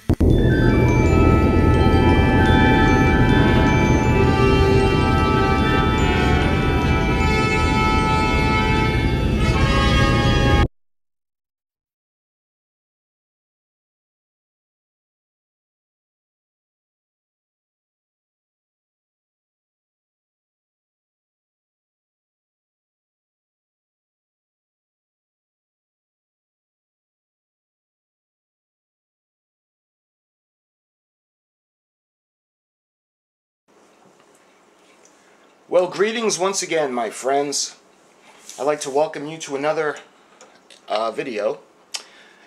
you Well, greetings once again, my friends. I'd like to welcome you to another uh, video.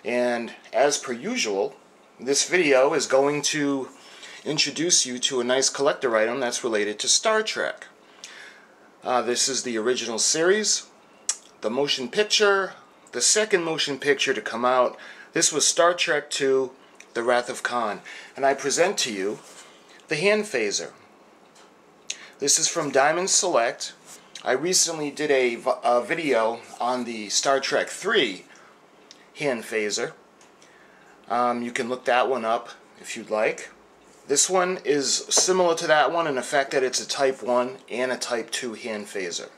And as per usual, this video is going to introduce you to a nice collector item that's related to Star Trek. Uh, this is the original series, the motion picture, the second motion picture to come out. This was Star Trek II, The Wrath of Khan. And I present to you the hand phaser. This is from Diamond Select. I recently did a, a video on the Star Trek 3 hand phaser. Um, you can look that one up if you'd like. This one is similar to that one in the fact that it's a Type 1 and a Type 2 hand phaser.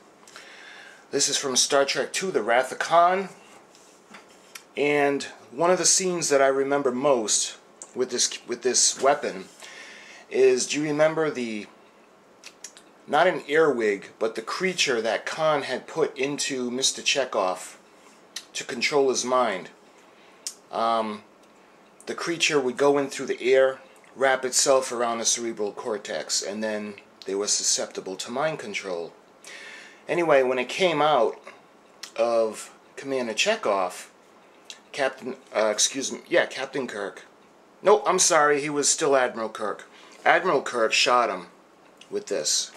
This is from Star Trek II, The Wrath of Khan. And one of the scenes that I remember most with this with this weapon is, do you remember the not an earwig, but the creature that Khan had put into Mr. Chekov to control his mind. Um, the creature would go in through the air, wrap itself around the cerebral cortex, and then they were susceptible to mind control. Anyway, when it came out of Commander Chekov, Captain, uh, excuse me, yeah, Captain Kirk. No, I'm sorry, he was still Admiral Kirk. Admiral Kirk shot him with this.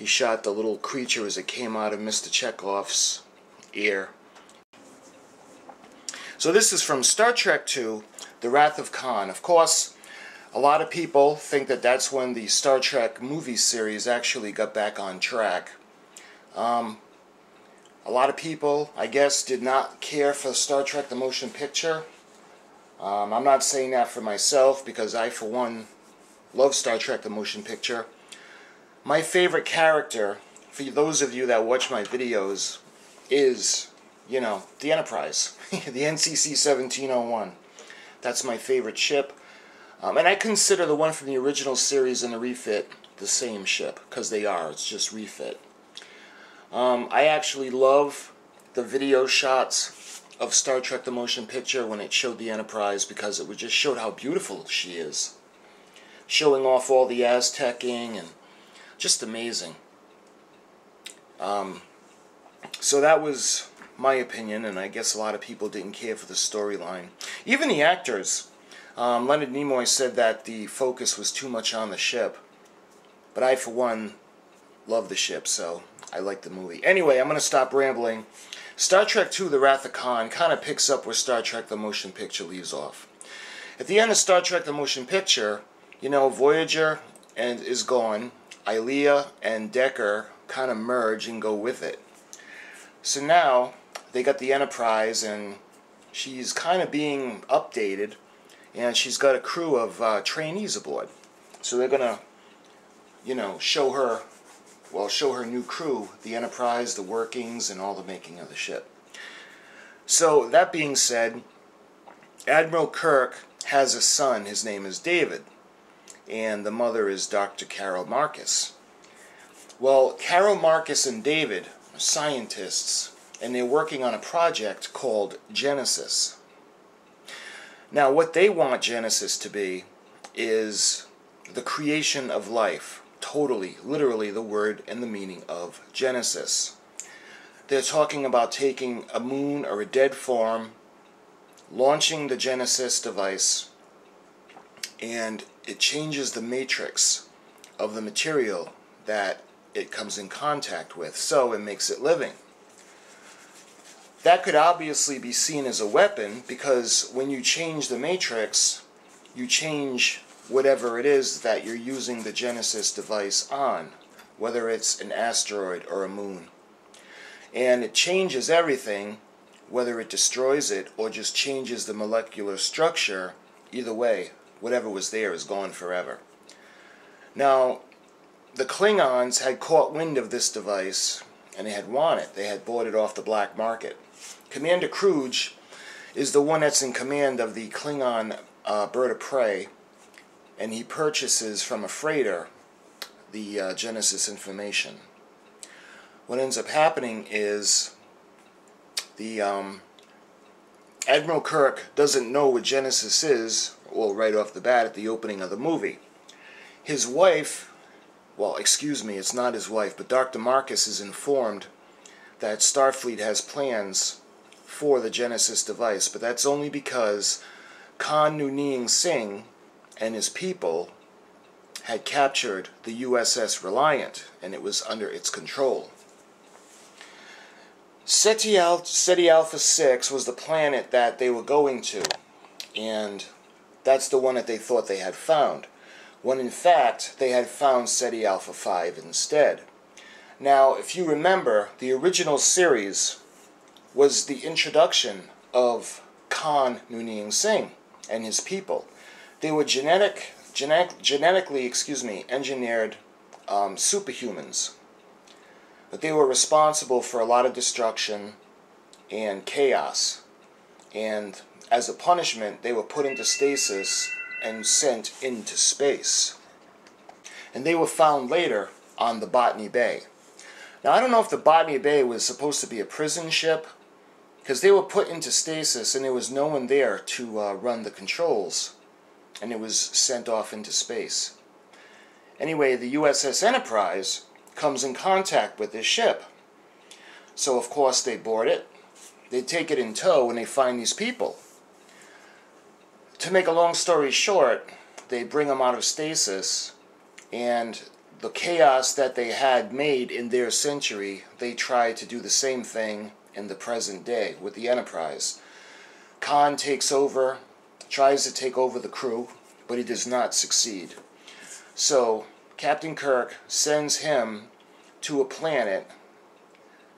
He shot the little creature as it came out of Mr. Chekov's ear. So this is from Star Trek II, The Wrath of Khan. Of course, a lot of people think that that's when the Star Trek movie series actually got back on track. Um, a lot of people, I guess, did not care for Star Trek the motion picture. Um, I'm not saying that for myself because I, for one, love Star Trek the motion picture. My favorite character, for those of you that watch my videos, is, you know, the Enterprise, the NCC 1701. That's my favorite ship. Um, and I consider the one from the original series and the refit the same ship, because they are. It's just refit. Um, I actually love the video shots of Star Trek the Motion Picture when it showed the Enterprise because it just showed how beautiful she is. Showing off all the Aztecing and just amazing. Um, so that was my opinion, and I guess a lot of people didn't care for the storyline. Even the actors. Um, Leonard Nimoy said that the focus was too much on the ship. But I, for one, love the ship, so I like the movie. Anyway, I'm going to stop rambling. Star Trek II, The Wrath of Khan, kind of picks up where Star Trek The Motion Picture leaves off. At the end of Star Trek The Motion Picture, you know, Voyager and is gone, Ilia and Decker kind of merge and go with it. So now they got the Enterprise and she's kind of being updated and she's got a crew of uh, trainees aboard. So they're going to, you know, show her, well, show her new crew the Enterprise, the workings, and all the making of the ship. So that being said, Admiral Kirk has a son. His name is David and the mother is Dr. Carol Marcus. Well, Carol Marcus and David are scientists, and they're working on a project called Genesis. Now, what they want Genesis to be is the creation of life. Totally, literally, the word and the meaning of Genesis. They're talking about taking a moon or a dead form, launching the Genesis device, and it changes the matrix of the material that it comes in contact with, so it makes it living. That could obviously be seen as a weapon because when you change the matrix, you change whatever it is that you're using the Genesis device on, whether it's an asteroid or a moon. And it changes everything, whether it destroys it or just changes the molecular structure Either way, whatever was there is gone forever. Now, the Klingons had caught wind of this device and they had won it. They had bought it off the black market. Commander Kruge is the one that's in command of the Klingon uh, bird of prey, and he purchases from a freighter the uh, Genesis information. What ends up happening is the um, Admiral Kirk doesn't know what Genesis is, well, right off the bat at the opening of the movie. His wife, well, excuse me, it's not his wife, but Dr. Marcus is informed that Starfleet has plans for the Genesis device, but that's only because Khan Noonien Singh and his people had captured the USS Reliant, and it was under its control. Ceti, Al Ceti Alpha 6 was the planet that they were going to, and that's the one that they thought they had found when in fact they had found Ceti Alpha 5 instead. Now, if you remember, the original series was the introduction of Khan Noonien Singh and his people. They were genetic, genetic genetically, excuse me, engineered um, superhumans. But they were responsible for a lot of destruction and chaos. And as a punishment, they were put into stasis and sent into space. And they were found later on the Botany Bay. Now, I don't know if the Botany Bay was supposed to be a prison ship, because they were put into stasis and there was no one there to uh, run the controls, and it was sent off into space. Anyway, the USS Enterprise comes in contact with this ship. So, of course, they board it. They take it in tow and they find these people to make a long story short, they bring them out of stasis, and the chaos that they had made in their century, they try to do the same thing in the present day with the Enterprise. Khan takes over, tries to take over the crew, but he does not succeed. So, Captain Kirk sends him to a planet,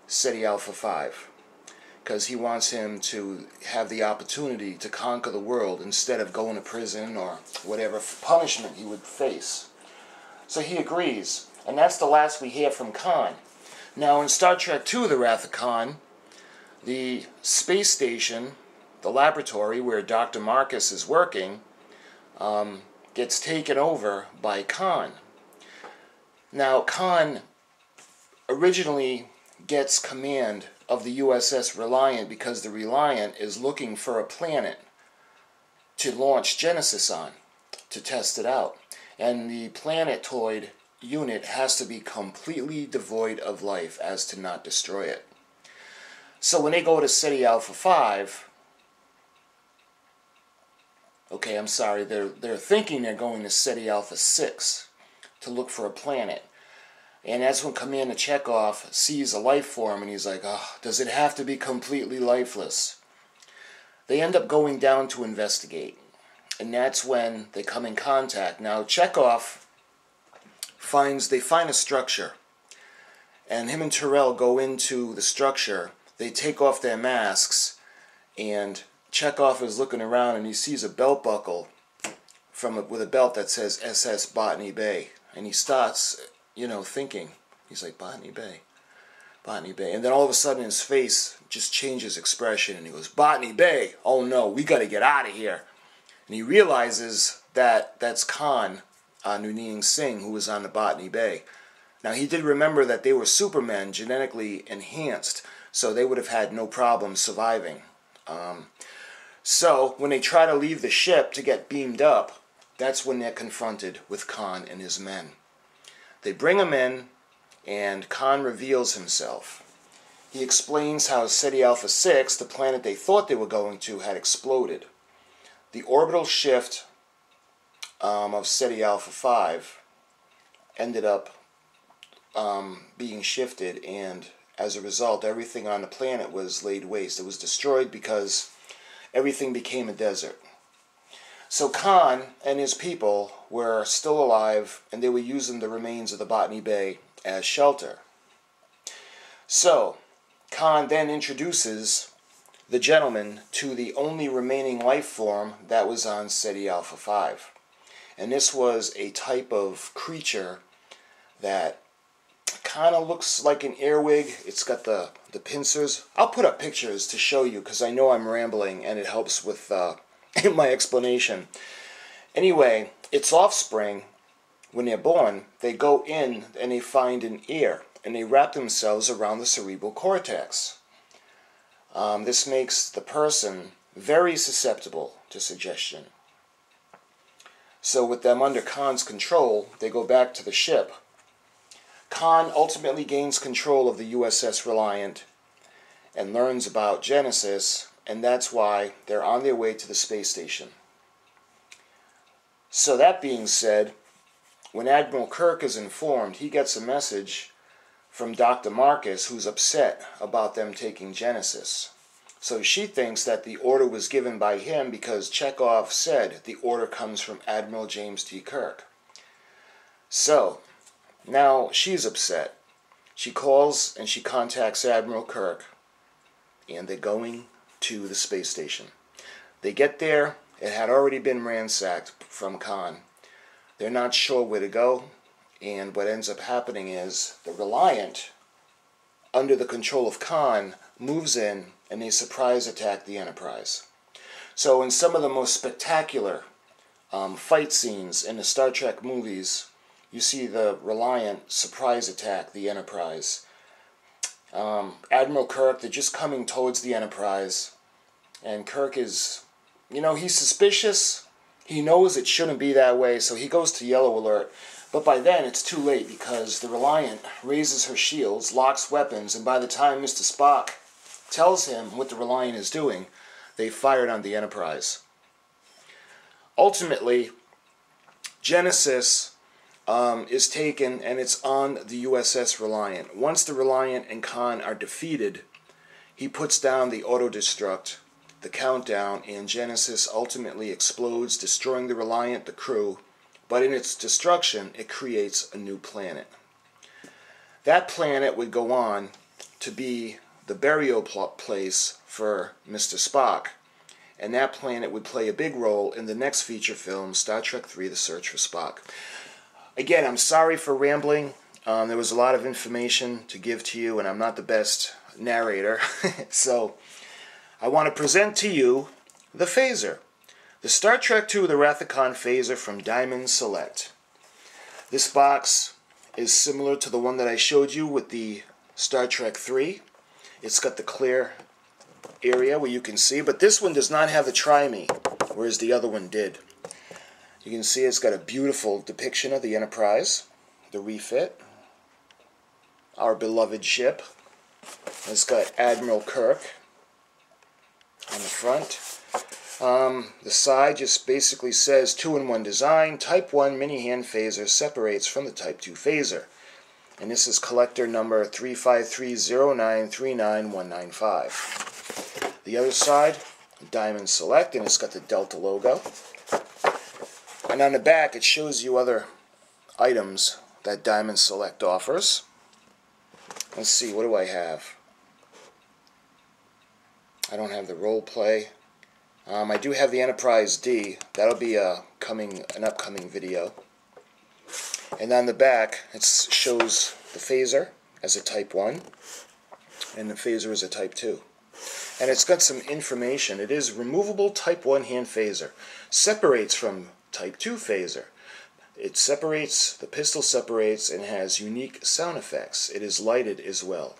Ceti Alpha 5 because he wants him to have the opportunity to conquer the world instead of going to prison or whatever punishment he would face. So he agrees, and that's the last we hear from Khan. Now, in Star Trek II The Wrath of Khan, the space station, the laboratory where Dr. Marcus is working, um, gets taken over by Khan. Now, Khan originally gets command of the USS Reliant because the Reliant is looking for a planet to launch Genesis on to test it out. And the planetoid unit has to be completely devoid of life as to not destroy it. So when they go to Ceti Alpha 5, okay, I'm sorry, they're, they're thinking they're going to Ceti Alpha 6 to look for a planet. And that's when Commander Chekov sees a life form and he's like, oh, does it have to be completely lifeless? They end up going down to investigate. And that's when they come in contact. Now, Chekov finds, they find a structure. And him and Terrell go into the structure. They take off their masks. And Chekov is looking around and he sees a belt buckle from a, with a belt that says SS Botany Bay. And he starts you know, thinking. He's like, Botany Bay. Botany Bay. And then all of a sudden his face just changes expression and he goes, Botany Bay. Oh no, we got to get out of here. And he realizes that that's Khan uh, Noonien Singh who was on the Botany Bay. Now he did remember that they were supermen, genetically enhanced, so they would have had no problem surviving. Um, so when they try to leave the ship to get beamed up, that's when they're confronted with Khan and his men. They bring him in, and Khan reveals himself. He explains how Ceti Alpha 6, the planet they thought they were going to, had exploded. The orbital shift um, of Ceti Alpha 5 ended up um, being shifted, and as a result, everything on the planet was laid waste. It was destroyed because everything became a desert. So Khan and his people were still alive and they were using the remains of the Botany Bay as shelter. So Khan then introduces the gentleman to the only remaining life form that was on Ceti Alpha 5. And this was a type of creature that kind of looks like an earwig. It's got the, the pincers. I'll put up pictures to show you because I know I'm rambling and it helps with uh, my explanation. Anyway, its offspring, when they're born, they go in and they find an ear and they wrap themselves around the cerebral cortex. Um, this makes the person very susceptible to suggestion. So with them under Khan's control, they go back to the ship. Khan ultimately gains control of the USS Reliant and learns about Genesis, and that's why they're on their way to the space station. So that being said, when Admiral Kirk is informed, he gets a message from Dr. Marcus, who's upset about them taking Genesis. So she thinks that the order was given by him because Chekov said the order comes from Admiral James T. Kirk. So, now she's upset. She calls and she contacts Admiral Kirk, and they're going to the space station. They get there, it had already been ransacked from Khan. They're not sure where to go, and what ends up happening is the Reliant, under the control of Khan, moves in and they surprise attack the Enterprise. So, in some of the most spectacular um, fight scenes in the Star Trek movies, you see the Reliant surprise attack the Enterprise. Um, Admiral Kirk, they're just coming towards the Enterprise, and Kirk is, you know, he's suspicious. He knows it shouldn't be that way, so he goes to yellow alert. But by then, it's too late because the Reliant raises her shields, locks weapons, and by the time Mr. Spock tells him what the Reliant is doing, they fired on the Enterprise. Ultimately, Genesis um, is taken and it's on the USS Reliant. Once the Reliant and Khan are defeated, he puts down the auto-destruct, the countdown, and Genesis ultimately explodes, destroying the Reliant, the crew, but in its destruction, it creates a new planet. That planet would go on to be the burial place for Mr. Spock, and that planet would play a big role in the next feature film, Star Trek III The Search for Spock. Again, I'm sorry for rambling. Um, there was a lot of information to give to you, and I'm not the best narrator. so, I want to present to you the phaser. The Star Trek II The Wrath phaser from Diamond Select. This box is similar to the one that I showed you with the Star Trek 3. It's got the clear area where you can see, but this one does not have the try-me, whereas the other one did. You can see it's got a beautiful depiction of the Enterprise, the refit, our beloved ship. It's got Admiral Kirk on the front. Um, the side just basically says 2-in-1 design, Type 1 mini hand phaser separates from the Type 2 phaser and this is collector number 35309399195. The other side, Diamond Select, and it's got the Delta logo. And on the back, it shows you other items that Diamond Select offers. Let's see, what do I have? I don't have the role play. Um, I do have the Enterprise D. That'll be a coming an upcoming video. And on the back, it shows the phaser as a type 1, and the phaser as a type 2. And it's got some information. It is removable type 1 hand phaser. Separates from type 2 phaser. It separates, the pistol separates, and has unique sound effects. It is lighted as well.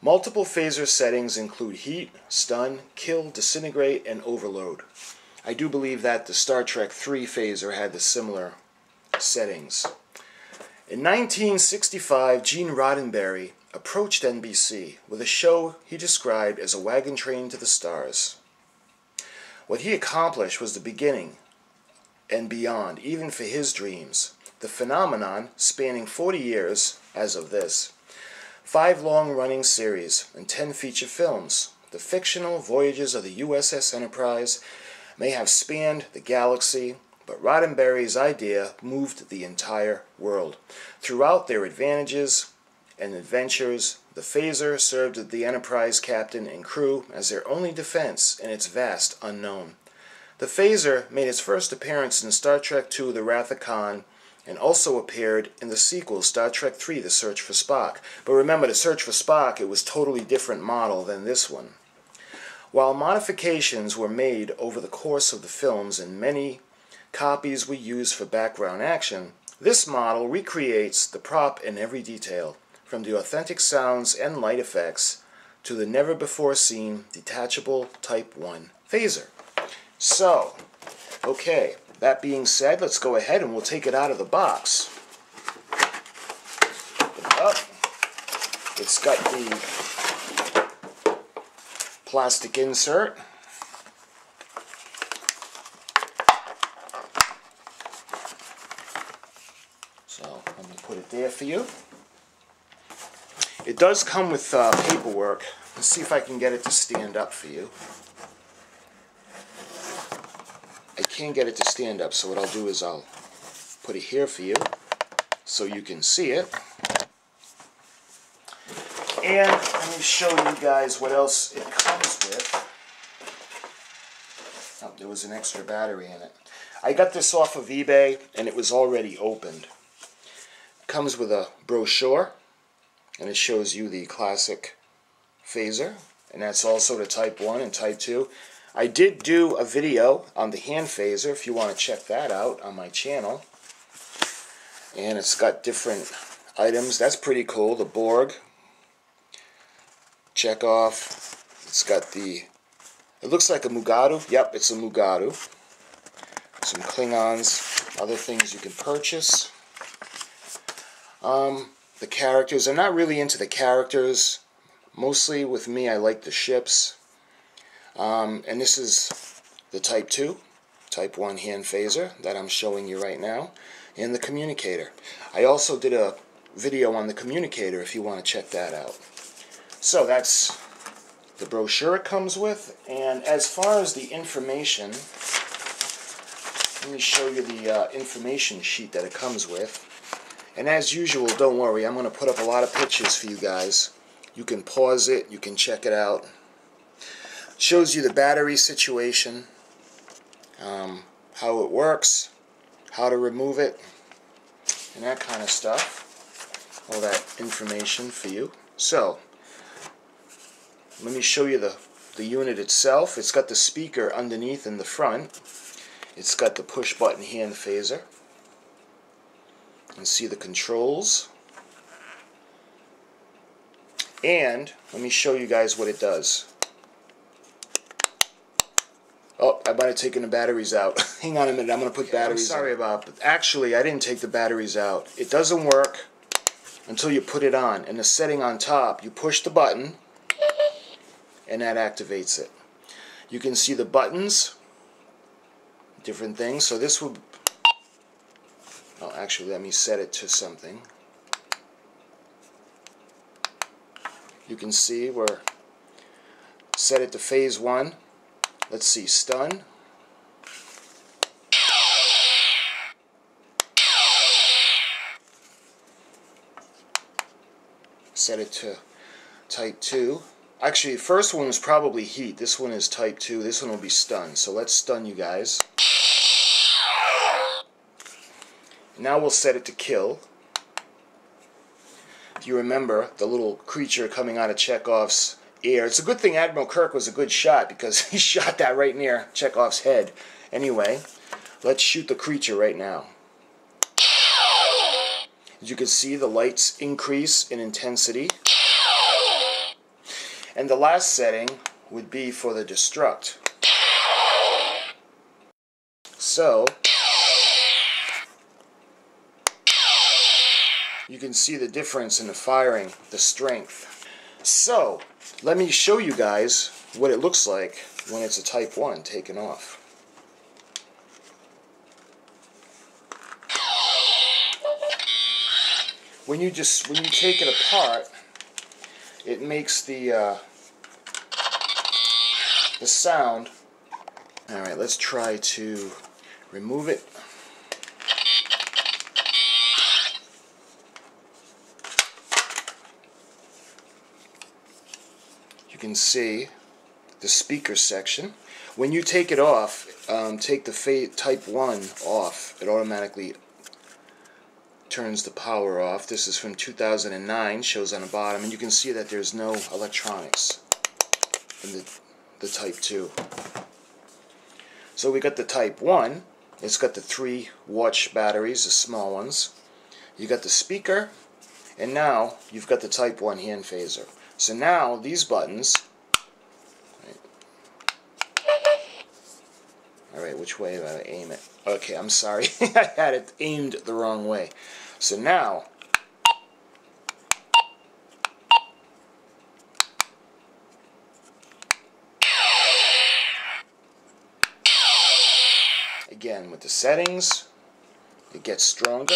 Multiple phaser settings include heat, stun, kill, disintegrate, and overload. I do believe that the Star Trek 3 phaser had the similar settings. In 1965, Gene Roddenberry approached NBC with a show he described as a wagon train to the stars. What he accomplished was the beginning and beyond, even for his dreams. The phenomenon, spanning 40 years as of this, five long-running series and 10 feature films, the fictional voyages of the USS Enterprise may have spanned the galaxy but Roddenberry's idea moved the entire world. Throughout their advantages and adventures, The phaser served the Enterprise captain and crew as their only defense in its vast unknown. The phaser made its first appearance in Star Trek II The Wrath of Khan and also appeared in the sequel Star Trek III The Search for Spock. But remember, The Search for Spock, it was totally different model than this one. While modifications were made over the course of the films and many copies were used for background action, this model recreates the prop in every detail from the authentic sounds and light effects to the never before seen detachable Type 1 phaser. So, okay, that being said, let's go ahead and we'll take it out of the box. Up. It's got the plastic insert. So let me put it there for you. It does come with uh, paperwork. Let's see if I can get it to stand up for you. I can't get it to stand up, so what I'll do is I'll put it here for you so you can see it. And let me show you guys what else it comes with. Oh, there was an extra battery in it. I got this off of eBay and it was already opened. Comes with a brochure and it shows you the classic phaser and that's also the type 1 and type 2 I did do a video on the hand phaser if you want to check that out on my channel and it's got different items that's pretty cool the Borg Chekov. it's got the it looks like a Mugato yep it's a Mugato some Klingons other things you can purchase um, the characters. I'm not really into the characters. Mostly with me, I like the ships. Um, and this is the Type 2, Type 1 hand phaser that I'm showing you right now, and the communicator. I also did a video on the communicator if you want to check that out. So that's the brochure it comes with, and as far as the information, let me show you the uh, information sheet that it comes with. And as usual, don't worry, I'm going to put up a lot of pictures for you guys. You can pause it, you can check it out. Shows you the battery situation, um, how it works, how to remove it, and that kind of stuff. All that information for you. So, let me show you the, the unit itself. It's got the speaker underneath in the front. It's got the push button hand phaser and see the controls. And let me show you guys what it does. Oh, I might have taken the batteries out. Hang on a minute, I'm going to put batteries I'm sorry about but actually I didn't take the batteries out. It doesn't work until you put it on. And the setting on top, you push the button and that activates it. You can see the buttons, different things. So this would Oh, actually, let me set it to something. You can see we're set it to phase one. Let's see, stun. Set it to type 2. Actually, the first one was probably heat. This one is type 2. This one will be stun. So let's stun you guys. Now we'll set it to kill. If you remember the little creature coming out of Chekov's ear, it's a good thing Admiral Kirk was a good shot because he shot that right near Chekov's head. Anyway, let's shoot the creature right now. As you can see, the lights increase in intensity. And the last setting would be for the destruct. So, you can see the difference in the firing, the strength. So, let me show you guys what it looks like when it's a Type 1 taken off. When you just when you take it apart, it makes the uh, the sound. All right, let's try to remove it. Can see the speaker section. When you take it off, um, take the type 1 off, it automatically turns the power off. This is from 2009, shows on the bottom, and you can see that there's no electronics in the, the type 2. So we got the type 1, it's got the three watch batteries, the small ones. You got the speaker, and now you've got the type 1 hand phaser. So now these buttons, Alright, which way do I aim it? Okay, I'm sorry. I had it aimed the wrong way. So now, again with the settings, it gets stronger.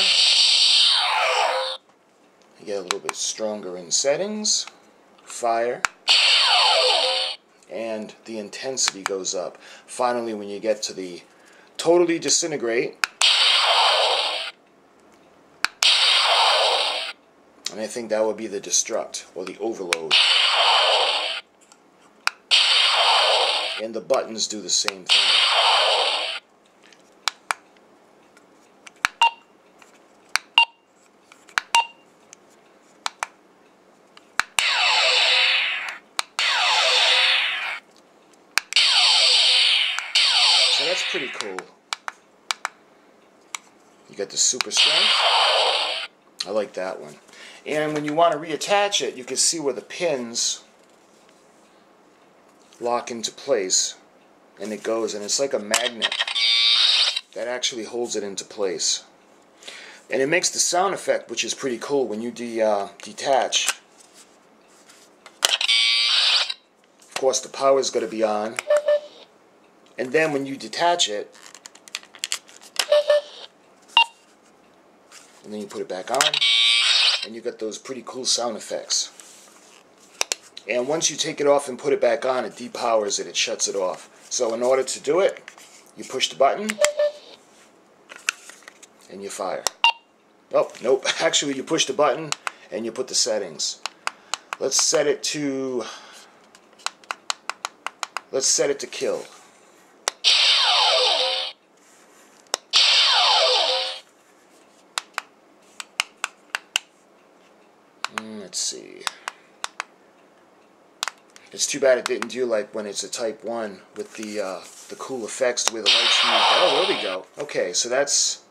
You get a little bit stronger in settings, fire, and the intensity goes up. Finally, when you get to the totally disintegrate, And I think that would be the destruct or the overload. And the buttons do the same thing. When you want to reattach it, you can see where the pins lock into place. And it goes, and it's like a magnet that actually holds it into place. And it makes the sound effect, which is pretty cool, when you de uh, detach. Of course, the power is going to be on. And then when you detach it, and then you put it back on, and you get those pretty cool sound effects. And once you take it off and put it back on, it depowers it, it shuts it off. So in order to do it, you push the button, and you fire. Oh, nope, actually you push the button, and you put the settings. Let's set it to, let's set it to kill. Let's see. It's too bad it didn't do like when it's a Type 1 with the uh, the cool effects, the way the lights move. Oh, there we go. Okay, so that's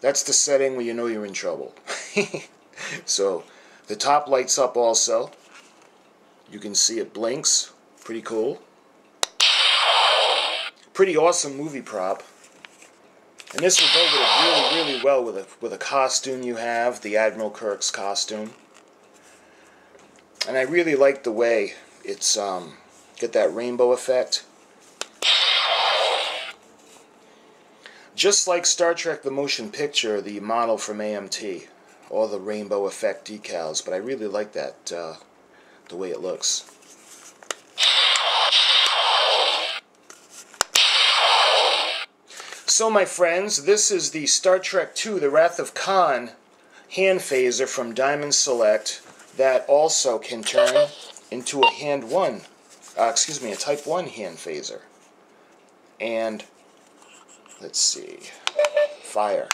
that's the setting where you know you're in trouble. so the top lights up also. You can see it blinks. Pretty cool. Pretty awesome movie prop. And this would go really, really well with a, with a costume you have, the Admiral Kirk's costume. And I really like the way it's um, get that rainbow effect. Just like Star Trek the Motion Picture, the model from AMT, all the rainbow effect decals, but I really like that, uh, the way it looks. So my friends, this is the Star Trek II, The Wrath of Khan hand phaser from Diamond Select that also can turn into a hand 1, uh, excuse me, a type 1 hand phaser. And, let's see, fire.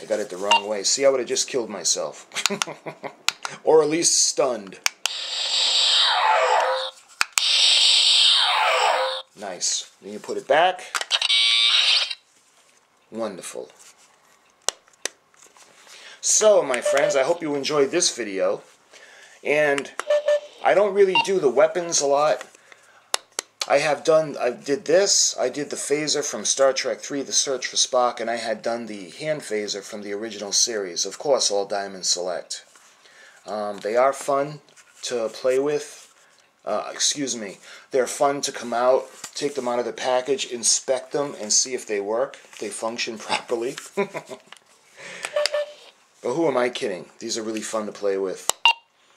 I got it the wrong way. See, I would have just killed myself. or at least stunned. Nice. Then you put it back. Wonderful. So, my friends, I hope you enjoyed this video. And I don't really do the weapons a lot. I have done, I did this, I did the phaser from Star Trek 3, The Search for Spock, and I had done the hand phaser from the original series. Of course, all Diamond Select. Um, they are fun to play with. Uh, excuse me. They're fun to come out take them out of the package, inspect them, and see if they work, if they function properly. but who am I kidding? These are really fun to play with.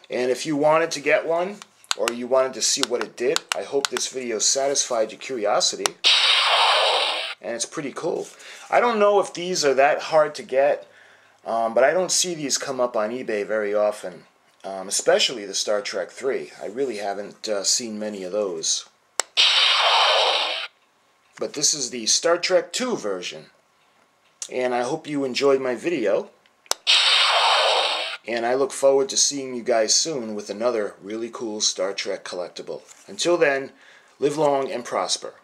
And if you wanted to get one, or you wanted to see what it did, I hope this video satisfied your curiosity. And it's pretty cool. I don't know if these are that hard to get. Um, but I don't see these come up on eBay very often, um, especially the Star Trek 3. I really haven't uh, seen many of those. But this is the Star Trek 2 version. And I hope you enjoyed my video. And I look forward to seeing you guys soon with another really cool Star Trek collectible. Until then, live long and prosper.